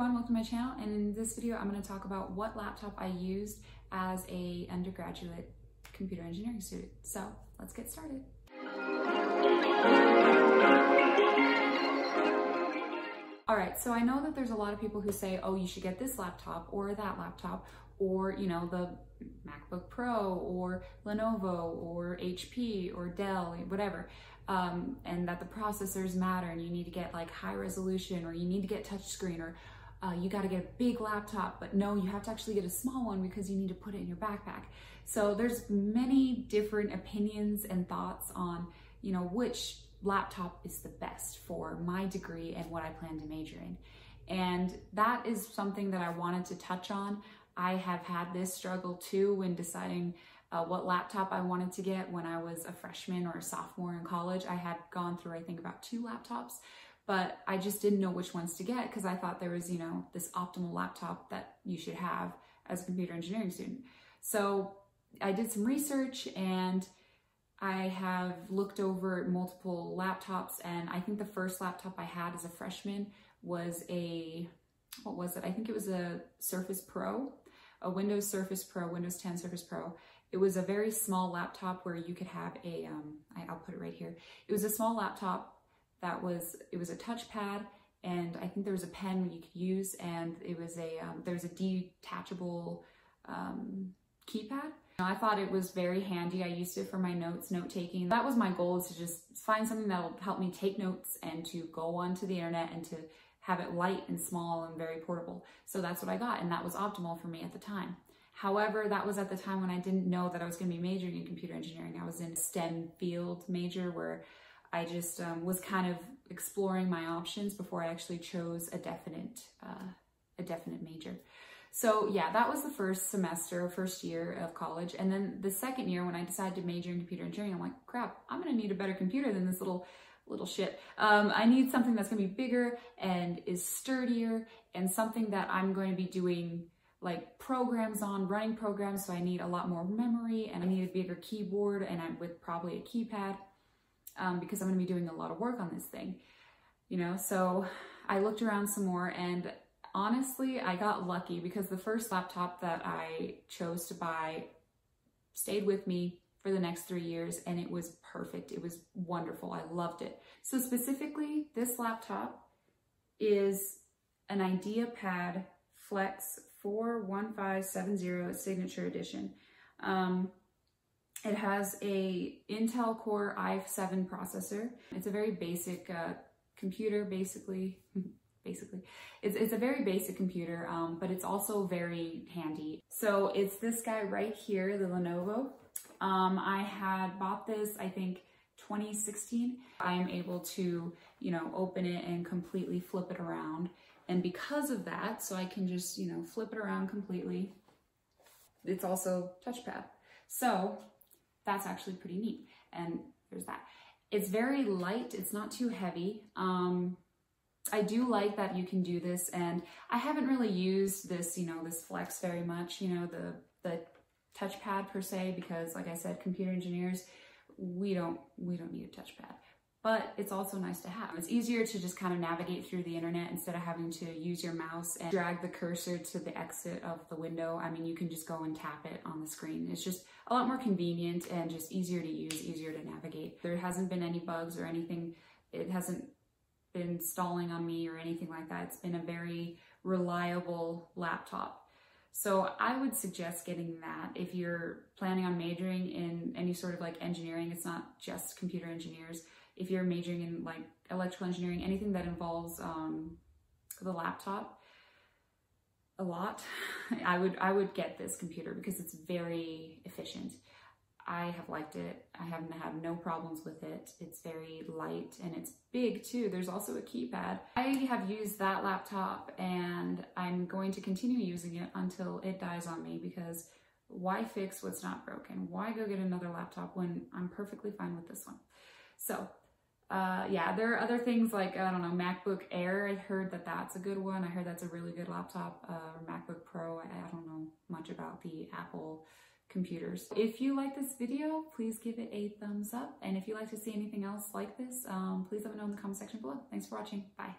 everyone, welcome to my channel and in this video I'm going to talk about what laptop I used as a undergraduate computer engineering student. So let's get started. Alright, so I know that there's a lot of people who say, oh, you should get this laptop or that laptop or, you know, the MacBook Pro or Lenovo or HP or Dell, whatever um, and that the processors matter and you need to get like high resolution or you need to get touchscreen or uh, you got to get a big laptop, but no, you have to actually get a small one because you need to put it in your backpack. So there's many different opinions and thoughts on, you know, which laptop is the best for my degree and what I plan to major in. And that is something that I wanted to touch on. I have had this struggle too when deciding uh, what laptop I wanted to get when I was a freshman or a sophomore in college. I had gone through, I think, about two laptops, but I just didn't know which ones to get because I thought there was, you know, this optimal laptop that you should have as a computer engineering student. So I did some research and I have looked over multiple laptops and I think the first laptop I had as a freshman was a, what was it? I think it was a Surface Pro, a Windows Surface Pro, Windows 10 Surface Pro. It was a very small laptop where you could have a. Um, I, I'll put it right here. It was a small laptop that was, it was a touchpad and I think there was a pen you could use and it was a, um, was a detachable um, keypad. I thought it was very handy. I used it for my notes, note taking. That was my goal is to just find something that will help me take notes and to go onto the internet and to have it light and small and very portable. So that's what I got and that was optimal for me at the time. However, that was at the time when I didn't know that I was going to be majoring in computer engineering. I was in STEM field major where I just um, was kind of exploring my options before I actually chose a definite, uh, a definite major. So yeah, that was the first semester, first year of college. And then the second year when I decided to major in computer engineering, I'm like, crap, I'm gonna need a better computer than this little little shit. Um, I need something that's gonna be bigger and is sturdier and something that I'm going to be doing like programs on, running programs, so I need a lot more memory and I need a bigger keyboard and I'm with probably a keypad um, because I'm gonna be doing a lot of work on this thing, you know? So I looked around some more and honestly, I got lucky because the first laptop that I chose to buy stayed with me for the next three years and it was perfect. It was wonderful. I loved it. So specifically, this laptop is an IdeaPad Flex 41570 Signature Edition. Um, it has a Intel Core i7 processor. It's a very basic uh, computer, basically. basically, it's, it's a very basic computer, um, but it's also very handy. So it's this guy right here, the Lenovo. Um, I had bought this, I think, 2016. I am able to, you know, open it and completely flip it around. And because of that, so I can just, you know, flip it around completely. It's also touchpad. So that's actually pretty neat. And there's that. It's very light. It's not too heavy. Um, I do like that you can do this and I haven't really used this, you know, this flex very much, you know, the, the touchpad per se, because like I said, computer engineers, we don't, we don't need a touchpad but it's also nice to have. It's easier to just kind of navigate through the internet instead of having to use your mouse and drag the cursor to the exit of the window. I mean, you can just go and tap it on the screen. It's just a lot more convenient and just easier to use, easier to navigate. There hasn't been any bugs or anything. It hasn't been stalling on me or anything like that. It's been a very reliable laptop. So I would suggest getting that if you're planning on majoring in any sort of like engineering. It's not just computer engineers if you're majoring in like electrical engineering, anything that involves um, the laptop a lot, I would I would get this computer because it's very efficient. I have liked it. I haven't had no problems with it. It's very light and it's big too. There's also a keypad. I have used that laptop and I'm going to continue using it until it dies on me because why fix what's not broken? Why go get another laptop when I'm perfectly fine with this one? So uh, yeah, there are other things like, I don't know, MacBook Air. I heard that that's a good one. I heard that's a really good laptop, uh, MacBook Pro. I, I don't know much about the Apple computers. If you like this video, please give it a thumbs up. And if you'd like to see anything else like this, um, please let me know in the comment section below. Thanks for watching. Bye.